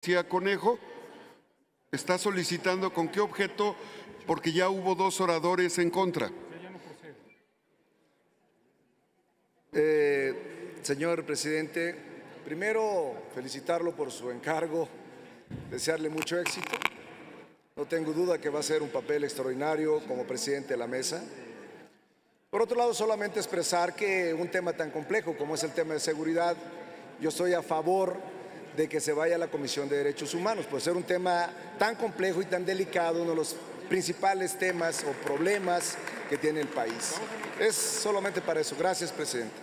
García Conejo está solicitando con qué objeto, porque ya hubo dos oradores en contra. Eh, señor presidente, primero felicitarlo por su encargo, desearle mucho éxito. No tengo duda que va a ser un papel extraordinario como presidente de la mesa. Por otro lado, solamente expresar que un tema tan complejo como es el tema de seguridad, yo estoy a favor de que se vaya a la Comisión de Derechos Humanos, por ser un tema tan complejo y tan delicado, uno de los principales temas o problemas que tiene el país. Es solamente para eso. Gracias, presidente.